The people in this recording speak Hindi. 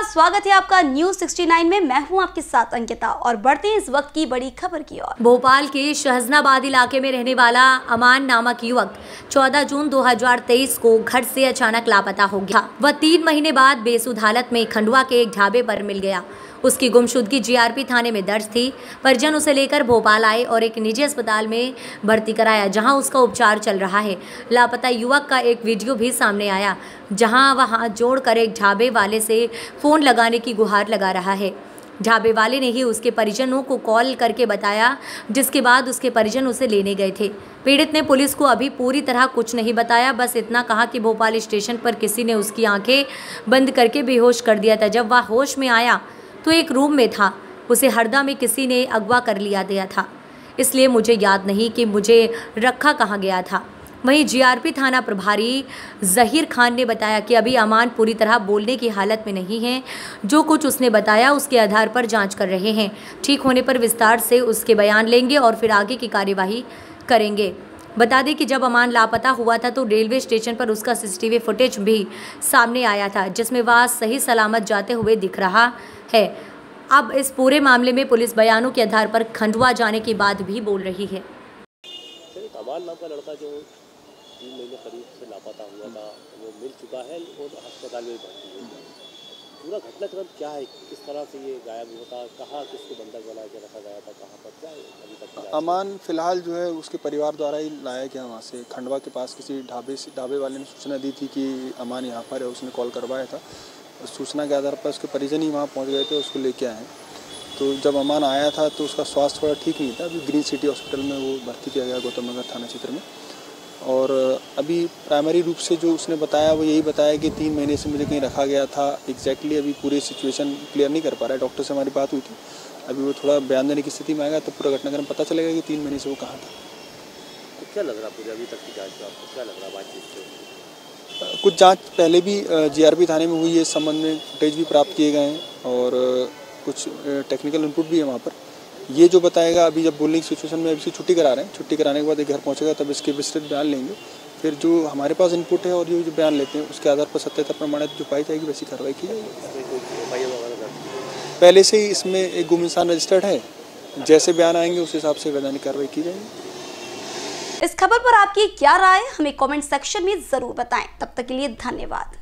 नमस्कार स्वागत है आपका न्यूज़ 69 में। मैं हूँ आपके साथ अंकिता और बढ़ते हैं इस वक्त की बड़ी खबर की ओर। भोपाल के शहजनाबाद इलाके में रहने वाला अमान नामक युवक 14 जून 2023 को घर से अचानक लापता हो गया। वह तीन महीने बाद बेसुध हालत में खंडवा के एक ढाबे पर मिल गया। उसकी गुमशुदगी जीआरपी थाने में दर्ज थी। परिजन उसे लेकर भोपाल आए और एक निजी अस्पताल में भर्ती कराया, जहाँ उसका उपचार चल रहा है। लापता युवक का एक वीडियो भी सामने आया, जहाँ वह हाथ जोड़कर एक ढाबे वाले से फ़ोन लगाने की गुहार लगा रहा है। ढाबे वाले ने ही उसके परिजनों को कॉल करके बताया, जिसके बाद उसके परिजन उसे लेने गए थे। पीड़ित ने पुलिस को अभी पूरी तरह कुछ नहीं बताया, बस इतना कहा कि भोपाल स्टेशन पर किसी ने उसकी आँखें बंद करके बेहोश कर दिया था। जब वह होश में आया तो एक रूम में था। उसे हरदा में किसी ने अगवा कर लिया गया था। इसलिए मुझे याद नहीं कि मुझे रखा कहाँ गया था। वहीं जीआरपी थाना प्रभारी जहीर खान ने बताया कि अभी अमान पूरी तरह बोलने की हालत में नहीं है। जो कुछ उसने बताया, उसके आधार पर जाँच कर रहे हैं। ठीक होने पर विस्तार से उसके बयान लेंगे और फिर आगे की कार्यवाही करेंगे। बता दें कि जब अमान लापता हुआ था तो रेलवे स्टेशन पर उसका सीसीटीवी फुटेज भी सामने आया था, जिसमें वह सही सलामत जाते हुए दिख रहा है। अब इस पूरे मामले में पुलिस बयानों के आधार पर खंडवा जाने की बात भी बोल रही है। अमान नाम का लड़का जो तीन महीने करीब से लापता हुआ था, वो मिल चुका है और अस्पताल में भर्ती है पूरा घटनाक्रम क्या है? किस तरह से ये गायब हुआ था? कहाँ किसको बंधक बना के रखा गया था? कहाँ पर? क्या अभी तक अमान फ़िलहाल जो है, उसके परिवार द्वारा ही लाया गया वहाँ से। खंडवा के पास किसी ढाबे से, ढाबे वाले ने सूचना दी थी कि अमान यहाँ पर है, उसने कॉल करवाया था। सूचना के आधार पर उसके परिजन ही वहाँ पहुँच गए थे उसको लेके आए तो जब अमान आया था तो उसका स्वास्थ्य थोड़ा ठीक नहीं था। अभी ग्रीन सिटी हॉस्पिटल में वो भर्ती किया गया गौतम नगर थाना क्षेत्र में। और अभी प्राइमरी रूप से जो उसने बताया वो यही बताया कि तीन महीने से मुझे कहीं रखा गया था। एग्जैक्टली अभी पूरी सिचुएशन क्लियर नहीं कर पा रहा है। डॉक्टर से हमारी बात हुई थी। अभी वो थोड़ा बयान देने की स्थिति में आएगा तो पूरा घटनाक्रम पता चलेगा कि तीन महीने से वो कहाँ था। तो क्या लग रहा पूरे अभी तक की जाँच आपको? क्या लग रहा बातचीत से कुछ जाँच पहले भी जीआरपी थाने में हुई है। इस संबंध में फुटेज भी प्राप्त किए गए हैं और कुछ टेक्निकल इनपुट भी है वहाँ पर। ये जो बताएगा, अभी जब बोलने की सिचुएशन में अभी छुट्टी करा रहे हैं, छुट्टी कराने के बाद घर पहुँचेगा, तब इसके विस्तृत बयान लेंगे। फिर जो हमारे पास इनपुट है और ये जो बयान लेते हैं, उसके आधार पर सत्यता प्रमाणित जो पाई जाएगी, वैसी कार्रवाई की जाएगी। पहले से ही इसमें एक गुम इंसान रजिस्टर्ड है। जैसे बयान आएँगे, उस हिसाब से वैधानिक कार्रवाई की जाएगी। इस खबर पर आपकी क्या राय हमें कमेंट सेक्शन में ज़रूर बताएँ। तब तक के लिए धन्यवाद।